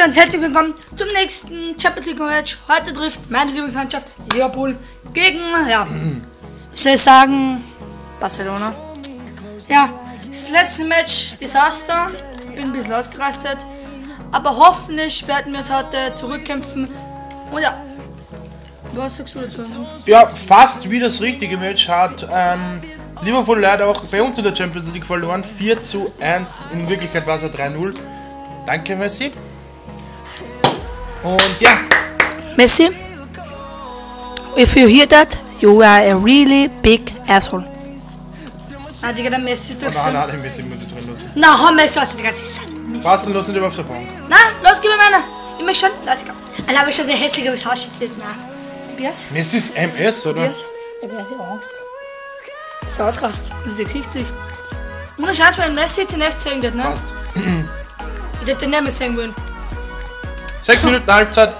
Leute, und herzlich willkommen zum nächsten Champions League Match. Heute trifft meine Lieblingsmannschaft Liverpool gegen, ja, ich soll sagen, Barcelona. Ja, das letzte Match Desaster. Bin ein bisschen ausgerastet. Aber hoffentlich werden wir es heute zurückkämpfen. Und ja, was sagst du dazu? Ja, fast wie das richtige Match hat ähm, Liverpool leider auch bei uns in der Champions League verloren. 4 zu 1. In Wirklichkeit war es ja 3-0. Danke, Messi. Und ja, Messi, if you hear that, you are a really big asshole. Ah, Digga, der Messi ist doch so. nein, nein, den Messi muss ich drin lassen. Na, hau Messi aus, Digga, das ist ein Messi. Was, dann lassen wir auf der Bank. Na, los, gib mir meine. Ich möchte schon. Lass, Digga. Alter, aber ich schon sehr hässlicher Visage jetzt. Na. Tobias? Messi ist MS, oder? Tobias? Ich hab ja Angst. So ausrast. Wie sie Gesicht sich. Ohne Scheiß, wenn Messi jetzt in echt sehen wird, ne? Passt. Ich hätte den nicht mehr sehen wollen. Sechs Minuten Halbzeit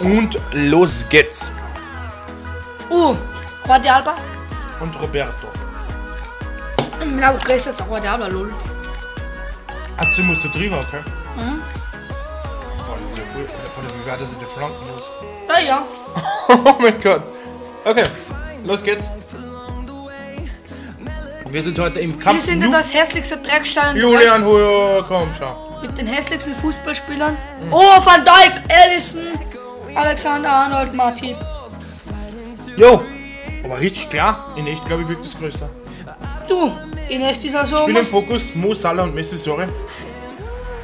und los geht's. Uh, Jordi Alba. Und Roberto. Na, okay, ist das der Jordi Alba, lol. Achso, musst du drüber, okay? Mhm. Boah, ist ja voll, Alter, von der, wie weit sind die Flanken los? Ja, ja. Oh mein Gott. Okay, los geht's. Wir sind heute im Kampf. Wir sind ja das hässlichste Dreckstall in der Julian Huyo, komm, schau. Mit den hässlichsten Fußballspielern. Oh, Van Dijk, Allison, Alexander Arnold, Martin. Jo, aber richtig klar. In echt, glaube ich, wirkt das größer. Du, in echt ist also. Spiel im Fokus, Mo Salah und Messi, sorry.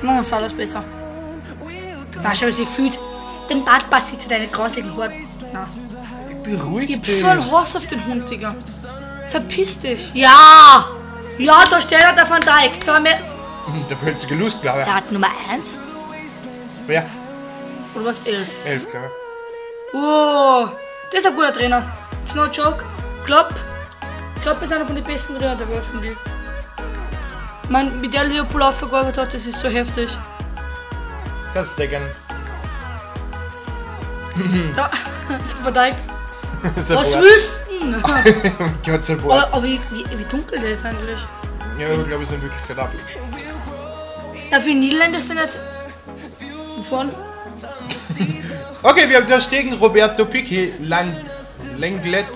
Nein, ist alles besser. Weißt du, wie sie fühlt? Den Bart passt sich zu deinen grausigen Haaren. Na. Beruhig Ich hab so einen Hass auf den Hund, Digga. Verpiss dich. Ja! Ja, da steht er, der Van Dijk. Zwei mehr. Der plötzliche Lust, glaube ich. Er hat Nummer 1 Wer? oder was? 11. Elf, glaube Oh, das ist ein guter Trainer. It's no joke. Klopp. Klopp ist einer von den besten Trainer der Welt, finde ich. Ich mein, wie der Liverpool aufgearbeitet hat, das ist so heftig. ich. Kannst du sehr gerne. Ja, der. Sehr Was du denn? Gott sei Dank. Aber, aber wie, wie, wie dunkel der ist eigentlich. Ja, ich glaube, es sind wirklich gerade ab. Ja, für Niederländer der nicht. Wovon? Okay, wir haben da stehen Roberto Piqué, Lang Lenglet,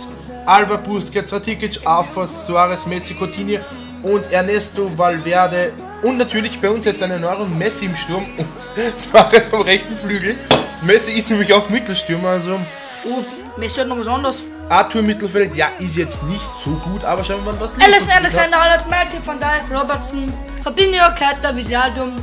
Alba Busquets, Rakitic, Alfa, Suarez, Messi, Coutinho und Ernesto Valverde. Und natürlich bei uns jetzt eine Neuerung, Messi im Sturm und Suarez am rechten Flügel. Messi ist nämlich auch Mittelstürmer, also Oh, Messi hat noch was anderes. Arthur Mittelfeld, ja, ist jetzt nicht so gut, aber schauen wir mal, was Alice Alexander Arnold, Matthew Van Dijk, Robertson, Fabinho, Keita, Vidaldum,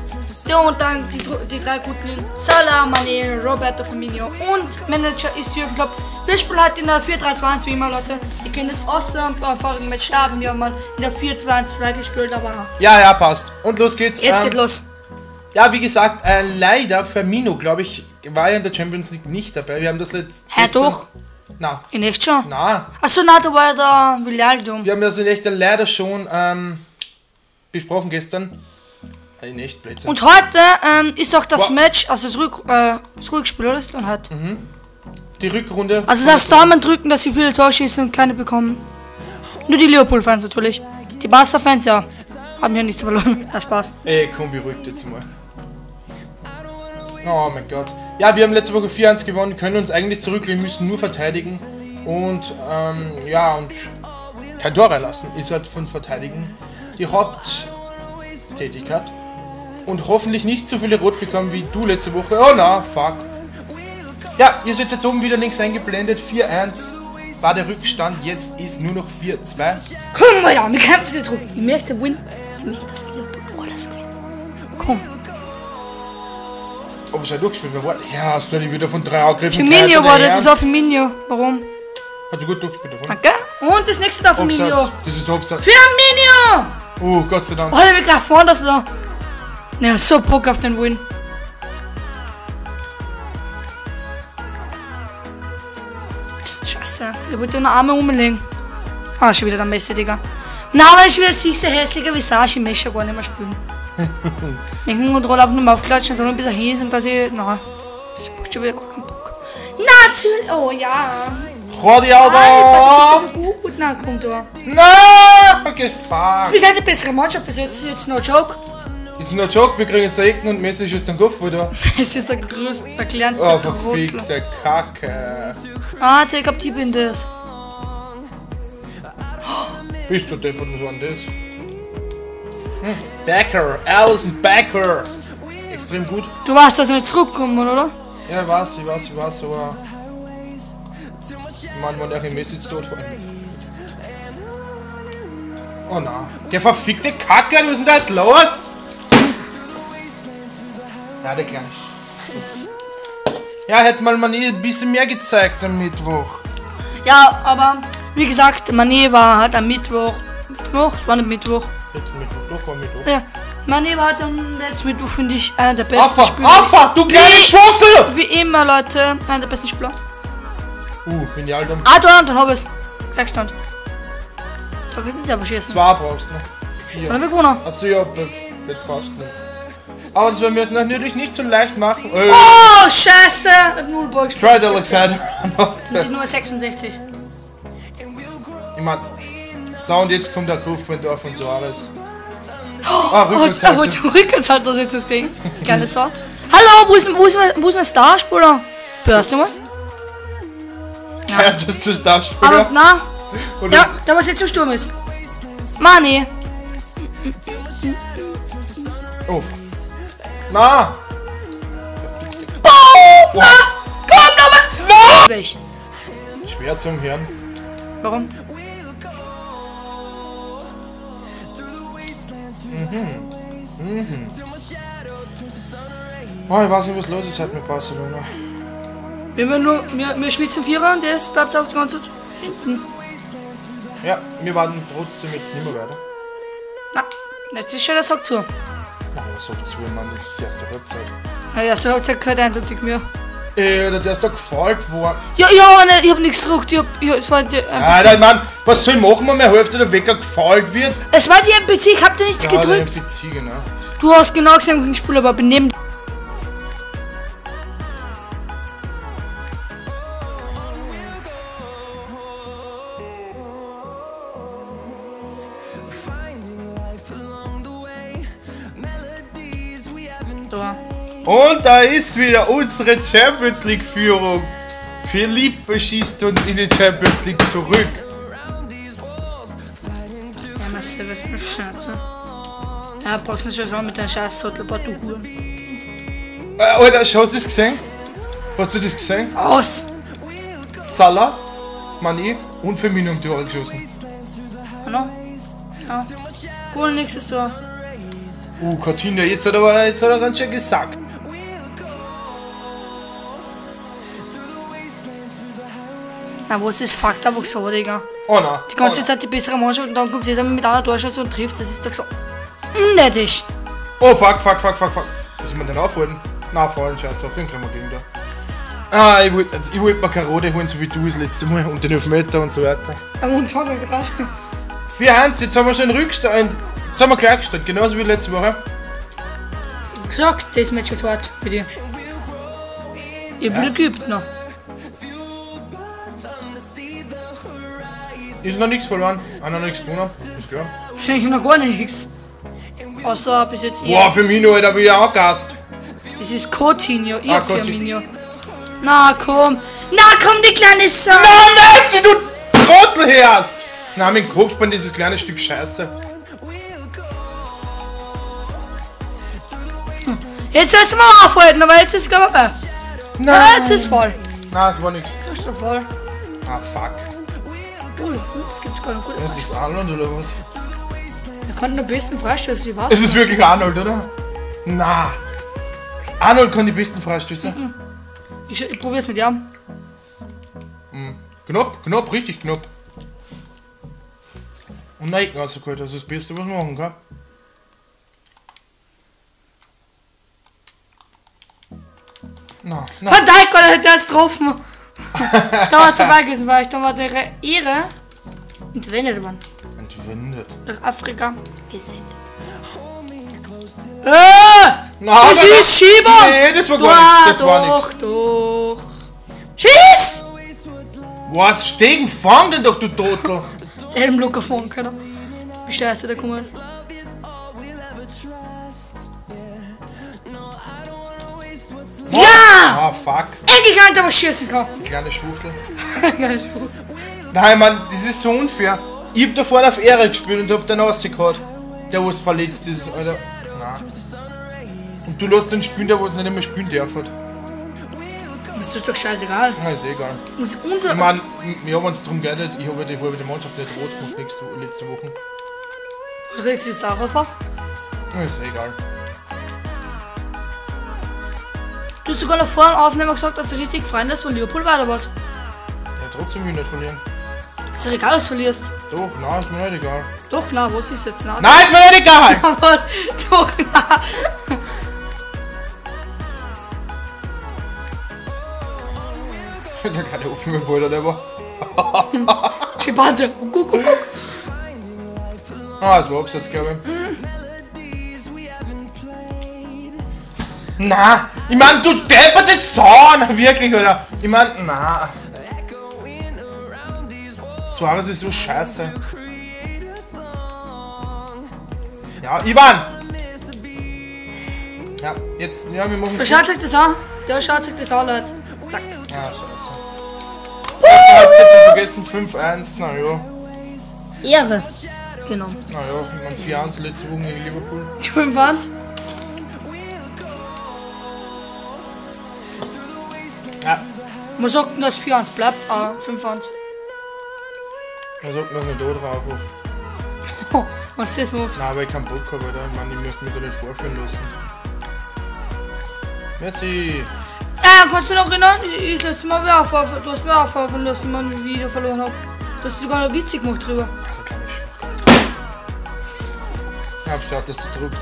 der und dann die, die drei guten Salah, Mane, Roberto Firmino und Manager ist Jürgen Klopp. Wir spielen heute in der 4-3-2 wie immer, Leute. Ihr kennt das außer beim vorigen Match, da haben wir mal in der 4-2-2 gespielt, aber Ja, ja, passt. Und los geht's. jetzt Ähm, geht los. Ja, wie gesagt, äh, leider Firmino, glaube ich, war ja in der Champions League nicht dabei. Wir haben das jetzt. Hä, doch? Na, In echt schon? na. Achso, na, da war ja der Villaldo. Wir haben das in echt leider schon ähm, besprochen gestern. Äh, In echt Blödsinn. Und heute ähm, ist auch das Boah. Match, also das, Rück, äh, das Rückspiel, oder? Ist dann halt. Die Rückrunde. Also das Daumen drücken, dass sie viele Tore schießen und keine bekommen. Nur die Liverpool-Fans natürlich. Die Barca-Fans, ja, haben ja nichts verloren. Ja, Spaß. Ey, komm, beruhigt jetzt mal. Oh mein Gott. Ja, wir haben letzte Woche 4-1 gewonnen, können uns eigentlich zurück, wir müssen nur verteidigen. Und ähm, ja, und kein Tor reinlassen. Ist halt von Verteidigen die Haupttätigkeit. Und hoffentlich nicht so viele Rot bekommen wie du letzte Woche. Oh na, fuck. Ja, ihr seht jetzt oben wieder links eingeblendet. 4-1 war der Rückstand, jetzt ist nur noch 4-2. Komm mal da, wir kämpfen sie zurück. Ich möchte win. Ich möchte, dass Liverpool alles gewinnt. Komm. Aber schon durchgespielt, wer war? Ja, hast du nicht wieder von drei Angriffen Firmino war das, ist Ernst? auch Firmino. Warum? Hat sie gut durchgespielt? Danke. Und das nächste da Firmino. Absatz. Das ist Absatz. Firmino! Oh, Gott sei Dank. Oh, der will gleich vorne das da. Ja, so Bock auf den Win. Scheiße, der wollte nur Arme umlegen. Ah, schon wieder der Messi, Digga. Na, aber ich will sich sehr hässlicher Visage, ich möchte schon gar nicht mehr spielen. ich kann Kontrolle einfach nur mal aufklatschen, sondern ein bisschen hieß und dass ich. Na, das macht schon wieder gar keinen Bock. Natürlich! Oh ja! Jordi Alter, du so gut! Na, komm da. Nein! Fuck. Wir sind die bessere Mannschaft bis jetzt, jetzt no joke. Jetzt ist noch Joke, wir kriegen jetzt Ecken und Messi ist dann Kopf wieder. Es ist der größte, der kleinste Oh, verfickte Kacke. Ah, ich glaub, die bin das. Bist du deppert, was war denn das? Hm. Becker, Alison Becker. Extrem gut. Du weißt, dass wir jetzt zurückkommen, oder? Ja, ich weiß, ich weiß, ich weiß, aber. Mann, wann der Messi jetzt tot vor allem ist. Oh na. Der verfickte Kacke, was ist denn da jetzt los? Ja, der Kleine. Ja, hätte man mal nie ein bisschen mehr gezeigt am Mittwoch. Ja, aber wie gesagt, Mané war halt am Mittwoch. Mittwoch? Es war nicht Mittwoch. Jetzt Mittwoch, doch war Mittwoch. Ja. Mané war am letzten Mittwoch, finde ich, einer der besten Affa, Spieler. Affa, du kleine Schwuchtel! Wie immer, Leute, einer der besten Spieler. Uh, bin ich alt um Ah, da, dann hab ich's. Gleichstand. Da wissen sie aber schießen. zwei brauchst du noch. Dann Vier. wir gewonnen. Achso, ja, jetzt passt nicht. Aber das werden wir jetzt natürlich nicht so leicht machen. Äh, Oh, scheiße! Mit null gespielt. Try the Alexander. Die Nummer 66. ich mein, so und jetzt kommt der Kaufmann von Soares. Ah, Oh, aber Rückwärtsseite. zurück ist halt das jetzt das Ding. Kleine Sau. Hallo, wo ist, wo ist, wo ist mein Starspieler? Hörst du mal? Ja, das ist das Aber na, Und der, jetzt, der was jetzt im Sturm ist. Mani. oh. Na! Oh, ah, komm nochmal! Weg. Schwer zum Hören. Warum? Oh, ich weiß nicht, was los ist heute mit Barcelona. Wir, wir, nur, wir, wir schwitzen Vierer und das bleibt auch die ganze Zeit hinten. Ja, wir warten trotzdem jetzt nicht mehr weiter. Na, jetzt ist schon der Sack zu. Na, was sagt zu, Mann, das ist die erste Halbzeit. Na, erste Halbzeit gehört eindeutig mir. Äh, der ist da gefällt worden. Ja, ja, ne, ich hab nichts gedruckt. Ich hab, ich, es war die Alter, NPC. ich mein, was soll ich machen, wenn meine Hälfte der Wecker gefällt wird? Es war die NPC, ich hab dir nichts Ja, der gedrückt. MPC, genau. Du hast genau gesehen, wie ich spiele, aber benehmen. Da. Und da ist wieder unsere Champions League Führung. Philippe schießt uns in die Champions League zurück. Ja, massiv ist eine Scheiße. Ja, du schon mit deinem scheiß Sattelbart, du Huren. Äh, Alter, hast du das gesehen? Hast du das gesehen? Aus! Salah, Mané und Firmino haben Tore geschossen. Hallo? Ja. Cool, nächstes Tor. Uh, Coutinho, jetzt hat er, aber- jetzt hat er ganz schön gesagt. Na, wo ist das Fakt einfach so, Digga? Oh nein. Die ganze oh, Zeit die bessere Mannschaft und dann kommt sie jetzt einmal mit einer Torschütze und trifft. Das ist doch so unnötig. oh, fuck, fuck, fuck, fuck, fuck. Was soll man denn aufholen? Na, fallen, scheiße, auf den können wir gegen da. Ah, ich wollte ich wollt mir keine Rote holen, so wie du das letzte Mal. Und den Elfmeter und so weiter. Am Montag gerade. 4-1, jetzt haben wir schon Rückstand. Jetzt haben wir gleichgestellt, genauso wie letzte Woche. Gesagt, das Match wird hart für dich. Ich bin geübt noch. Ist noch nichts verloren, auch noch nichts gewonnen, ist klar. Wahrscheinlich noch gar nichts. Außer bis jetzt ihr. Boah, Firmino, Alter, wieder angast. Das ist Coutinho, ihr Ah. Firmino. Na komm. Na komm, die kleine Sau. Nein, Messi, du Trottel herst! Na, mein Kopfband, dieses kleine Stück Scheiße. Jetzt wirst du mal aufhalten, aber jetzt ist es glaube ich bei. Ah, jetzt ist voll. Nein, es war nichts. Du bist doch voll. Ah, fuck. Cool, das gibt gar nicht gut. Das ist Arnold oder was? Wir konnten am besten Freistöße, ich weiß. Es ist wirklich Arnold, oder? Na. Arnold kann die besten Freistöße. Ich, ich probier's mit dir. Knapp, knapp, richtig knapp. Und nein, rausgeholt, das ist das Beste, was man machen kann. Na, na. Van Dijk hat das getroffen. da war es vorbei gewesen, weil ich dann war der Ehre entwendet worden. Entwendet. Nach Afrika gesendet. Äh! Na, Das ist Schieber! Nee, das war gar nicht. Das war doch, nicht. doch. Schieß! Was? Stegen, fang den doch, du Trottel! Der hätte im Locker fahren können. Wie scheiße der gekommen ist. Ah, fuck. Endlich einer, der was schießen kann. Kleine Schwuchtel. Nein, Mann, das ist so unfair. Ich hab da vorne auf Ehre gespielt und hab den rausgehauen. Der, was verletzt ist, Alter. Nein. Und du lässt den spielen, der was nicht mehr spielen darf. hat. Das ist doch scheißegal. Na, ist eh egal. Muss unser. Ich mein, ja, wenn es darum geht, ich habe die halbe Mannschaft nicht rot gemacht nächste, letzte Woche. Regst du jetzt auch auf? Ist eh egal. Du hast sogar noch vor dem Aufnehmen gesagt, dass du richtig Freund ist, von Liverpool wird. Ja, trotzdem will ich nicht verlieren. Ist ja egal, was du verlierst. Doch, nein, ist mir nicht egal. Doch, na, was ist jetzt? Na, Nein, ist mir nicht egal! was? Doch, na. Der kann ja offen mit Ball, der war. Schimpanse. Guck, guck, guck. Ah, es war Absatz, glaube ich. Na, ich mein, du depperte Sau, na wirklich, oder? Ich mein, na. Suarez ist so scheiße. Ja, Ivan! Ja, jetzt, ja, wir machen. Schaut sich das an. Der schaut sich das an, Leute. Zack. Ja, scheiße. Erste Halbzeit Vergessen 5-1, naja. Ehre. Genau. Naja, ich mein 4-1 letzte Woche gegen Liverpool. 5-1. Man sagt, nur, dass 4-1 bleibt, aber 5-1. man sagt mir nicht da drauf. Oh, was du das machst. Nein, weil ich keinen Bock habe, Alter. Ich meine, ich möchte mich da nicht vorführen lassen. Messi! Äh, kannst du noch erinnern? Ich ich das letzte Mal wieder aufwerfen. Du hast mir aufwerfen lassen, Mann, wie ich wieder verloren habe. Du hast sogar noch witzig gemacht drüber. Ich hab geschaut, dass du druckt.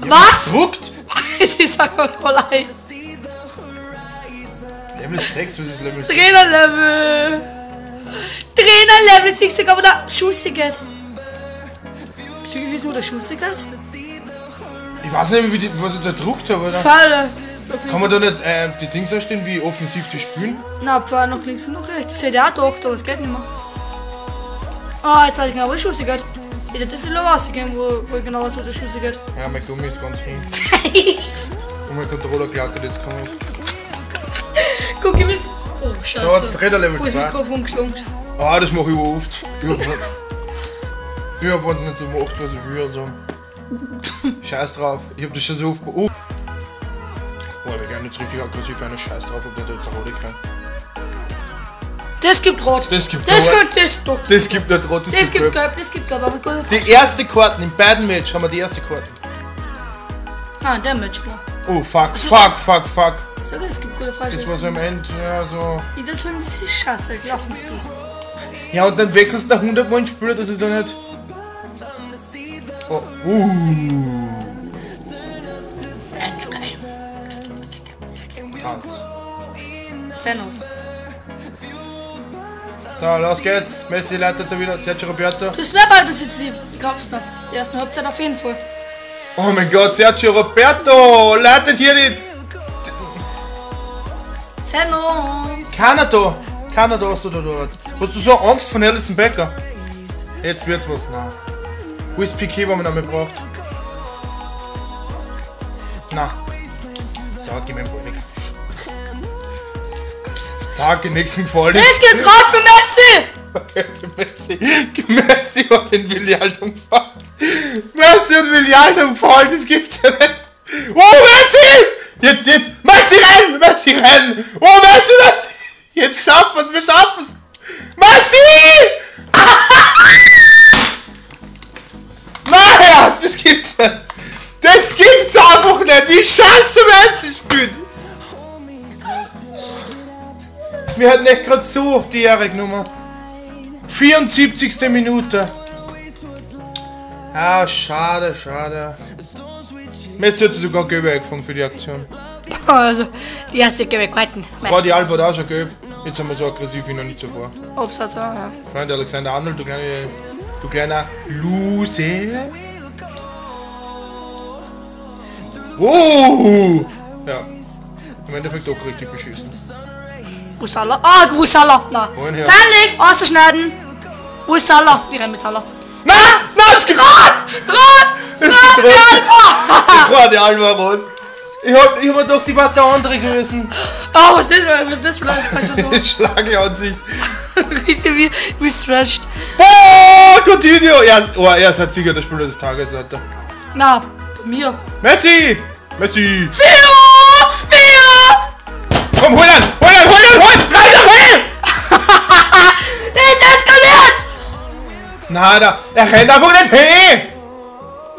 Was? Druckt? Eine Kontrolle. Level 6, was ist Level 6? Trainerlevel. Trainerlevel, siehst du, aber der Schusse geht. Bist du gewesen, wo der Schusse geht? Ich weiß nicht wie die, was ich da druckt habe, oder? Falle. Kann man da nicht äh, die Dings erstellen, wie offensiv die spielen? Na, Pfeil nach links und nach rechts. Das hätte ich auch gedacht, aber es geht nicht mehr. Ah, jetzt weiß ich genau, wo der Schuss geht. Ich hätte das nicht rausgehen, wo, wo ich genau wo der Schuss geht. Ja, mein Gummi ist ganz hin. Und mein Controller klackert jetzt kommen. Guck, ihr wisst. Oh, Ja, scheiße. Trainer Level Voll das 2. Mikrofon geschlungen. Ah, das mache ich auch oft. Ich hab, ich es nicht so macht, was ich will, also. Scheiß drauf. Ich hab das schon so oft. Oh! Boah, wir gehen jetzt richtig aggressiv einen Scheiß drauf, ob der da jetzt eine rote kriegt. Das gibt Rot. Das gibt Das Rot. gibt, das, doch. Das gibt nicht rot, das, Das gibt gelb. Das gibt Gelb, aber gut. Die erste Karten in beiden Match haben wir die erste Karte. Ah, der Match war. Oh, fuck, fuck, fuck, fuck. Sag, es gibt gute Das Freischüsse. war so am Ende, ja, so. Sagen, das ist scheiße, gelaufen die. Ja, und dann wechselst du da 100 Mal ins Spiel, dass ich da nicht. Oh, uh. Hans. Fenos. So, los geht's. Messi leitet da wieder. Sergio Roberto. Du hast mehr Ballbesitz, ich glaub's noch. Die ersten Halbzeit auf jeden Fall. Oh mein Gott, Sergio Roberto leitet hier die. Fenos. Keiner da. Keiner da, was du da dort. Hast du so Angst von Alison Becker? Jetzt wird's was. Nein. Wo ist Piquet, was man noch mehr braucht? Na. So, gib mir den Ball weg. Sag, den nächsten Gefallen ist. Jetzt geht's raus für Messi! Okay, Messi. Messi hat den Willialdum gefallen. Messi hat Willialdum gefallen, das gibt's ja nicht. Oh, Messi! Jetzt, jetzt, Messi rennen, Messi rennen. Oh, Messi, Messi. Jetzt schaffen wir's, wir schaffen's. Messi! Marius, das gibt's nicht. Das gibt's einfach nicht. Wie scheiße Messi spielt. Wir hatten echt gerade so die Ehre genommen. 74. Minute. Ah, schade, schade. Messi hat sich sogar gelb eingefangen für die Aktion. Also, die erste gelbe Karten. War die Alba auch schon gelb. Jetzt sind wir so aggressiv wie noch nicht zuvor. Obsatz, ja. Freund Alexander Arnold, du kleiner, du kleiner Loser. Oh! Ja. Im Endeffekt auch richtig beschissen. Wo ist? Ah, wo ist Salah? Na. Peinlich, auszuschneiden. Wo ist? Die Salah. Nein! Nein, es gibt Rot! Rot! Es Rot! Rot! Die war der Alvaro. Ich hab, ich hab mir gedacht, die war der andere gewesen. Oh, was ist das? Was ist das für eine falsche Schlageansicht. Richtig wie, wie stretched. Boah, Coutinho! Er, ist- oh, er ist halt sicher der Spieler des Tages, Alter. Na, bei mir. Messi! Messi! Vier! Vier! Komm, hol ihn! Hol ihn! Hol ihn! Hol ihn! Rein, hol ihn! Der ist eskaliert! Na, da, er rennt einfach nicht hin!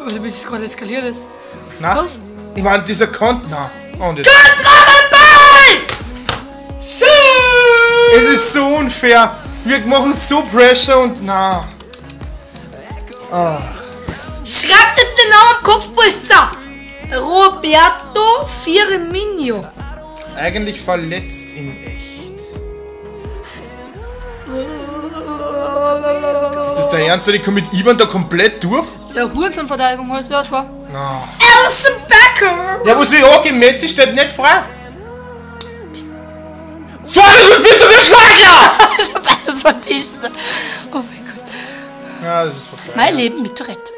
Oder bis es gerade eskaliert ist. Na, Was? ich meine, dieser Kont... Na, und jetzt... Drachenball! So! Es ist so unfair. Wir machen so Pressure und na. Schreibt den Namen am Kopfbüster! Roberto Firmino. Eigentlich verletzt in echt. Ist das der Ernst? Ich komme mit Ivan da komplett durch? Ja, Hurensohn-Verteidigung heute, ja, Tor. Na. Alison Becker! Ja, wo sie angeben, Messi steht nicht frei. So, du bist du für Schlager! das war dies. Oh mein Gott. Ja, das ist vorbei. Mein Leben mit Tourette.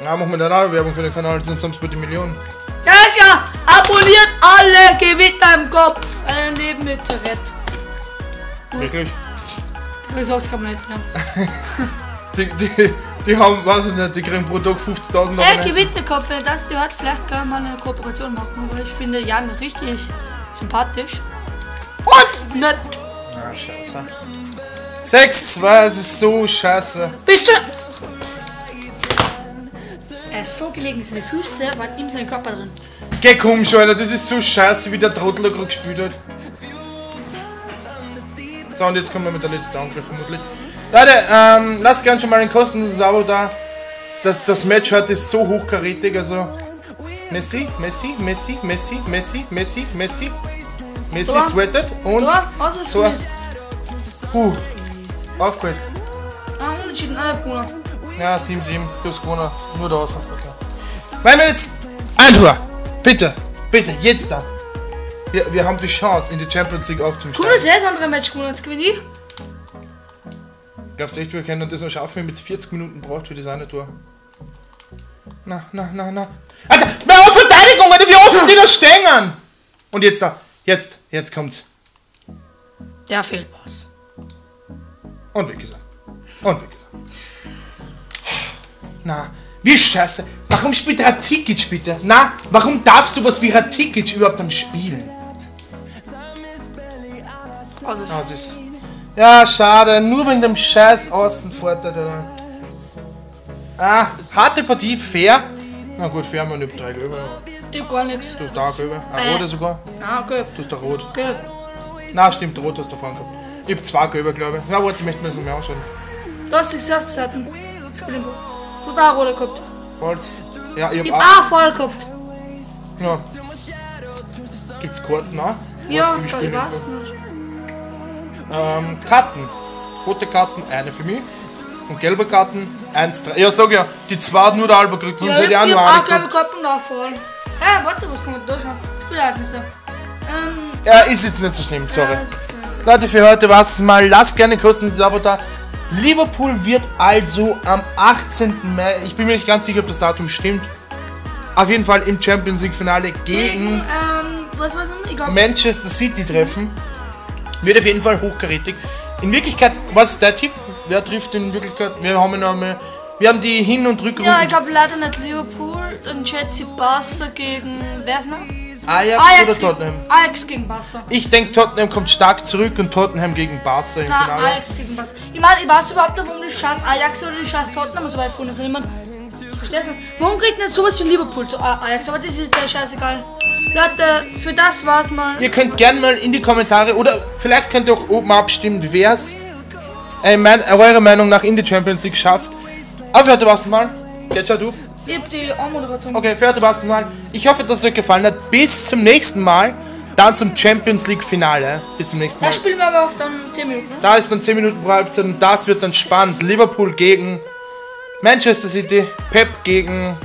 Ja, machen wir dann auch Werbung für den Kanal, sonst haben wir die Millionen. Ja, ja, abonniert alle Gewitter im Kopf. Ein Leben mit Tourette. Wirklich? Ich sag's kann man nicht mehr. Die, die, die haben, weiß ich nicht, die kriegen pro Tag 50.000 Äh, Abonnenten. Gewitterkopf, wenn ihr das hört, vielleicht können wir mal eine Kooperation machen, weil ich finde Jan richtig sympathisch. Und nett. Ah, scheiße. 6-2, es ist so scheiße. Bist du. Er ist so gelegen, seine Füße waren in seinem Körper drin. Geh komm schon, Alter, das ist so scheiße, wie der Trottel gerade gespielt hat. So, und jetzt kommen wir mit der letzten Angriff vermutlich. Leute, ähm, lasst gerne schon mal ein kostenloses Abo da. Das, das Match heute ist so hochkarätig, also. Messi, Messi, Messi, Messi, Messi, Messi, Messi. Messi Tor. sweatet und. Tor, was Tor. Puh. Aufgeholt. Ah, unentschieden, ah, Bruder. Ja, 7-7. Du hast gewonnen. Nur der Außenfahrt. Wenn wir jetzt. Ein Tor! Bitte! Bitte, jetzt da! Wir, wir haben die Chance, in die Champions League aufzusteigen. Cooles das andere Match gewonnen, gewinne ich. Glaubst du echt, wir können das noch schaffen, wenn wir jetzt 40 Minuten braucht für das eine Tor? Na, na, na, na. Alter, mehr auf Verteidigung, Alter, wie offen die da stehen! Und jetzt da. Jetzt, jetzt kommt's. Der Fehlpass. Und weg ist er. Und weg ist er. Na, wie scheiße. Warum spielt Ratikic bitte? Na, warum darf sowas wie Ratikic überhaupt dann spielen? Ist Ah, süß. Ja, schade. Nur wegen dem scheiß Außenvorteil. Ah, harte Partie, fair. Na gut, fair haben wir nicht drei Gelbe. ich hab gar nichts. Du hast da Gelbe. Äh. Ein roter sogar. Na, gelb, Du hast da rot. gelb. Na, stimmt, rot hast du vorhin gehabt. Ich hab zwei Gelbe, glaube ich. Ja, warte, ich möchte mir das mehr anschauen. Du hast die Saftzeiten. Ich bin irgendwo. Du hast auch rote gehabt. Falls. Ja, ich Ich hab hab auch. auch voll gehabt. Ja. Gibt's Karten auch? Ja, ich weiß nicht. Ähm, Karten. Rote Karten, eine für mich. Und gelbe Karten, eins, drei. Ja, sag ja, die zwei hat nur der Alba gekriegt, sonst Ja, hätte ich ich auch hab nur auch gelbe und auch voll. Hä, warte, was kann man da schauen? Spielereignisse. Ähm, Ja, ist jetzt nicht so schlimm, sorry. ja, so. Leute, für heute war's mal. Lasst gerne kostenloses Abo da. Liverpool wird also am 18. Mai, ich bin mir nicht ganz sicher, ob das Datum stimmt, auf jeden Fall im Champions League Finale gegen Ähm, noch? Ich glaub, Manchester City treffen. Wird auf jeden Fall hochkarätig. In Wirklichkeit, was ist der Tipp? Wer trifft in Wirklichkeit? Wir haben einmal. Wir haben die Hin- und Rückrunde. ja, ich glaube leider nicht Liverpool. Dann Chelsea Barca gegen. Wer ist noch? Ajax, Ajax, oder gegen- Tottenham? Ajax gegen Barca. Ich denke, Tottenham kommt stark zurück und Tottenham gegen Barca im Na, Finale. Ajax gegen Barca. Ich meine, ich weiß überhaupt nicht, warum die scheiß Ajax oder die scheiß Tottenham so weit vorne sind. Ich meine, verstehst du? Warum kriegt nicht sowas wie Liverpool zu A- Ajax? Aber das ist ja scheißegal. Leute, für das war's mal. Ihr könnt gerne mal in die Kommentare oder vielleicht könnt ihr auch oben abstimmen, wer es äh, mein, äh, eurer Meinung nach in die Champions League schafft. Aber für heute war's mal. Jetzt schau du. Ich hab die Anmoderation. Okay, für heute war's mal. Ich hoffe, dass es euch gefallen hat. Bis zum nächsten Mal. Dann zum Champions League Finale. Bis zum nächsten Mal. Da spielen wir aber auch dann 10 Minuten. Ne? Da ist dann 10 Minuten pro Halbzeit und das wird dann spannend. Liverpool gegen Manchester City, Pep gegen.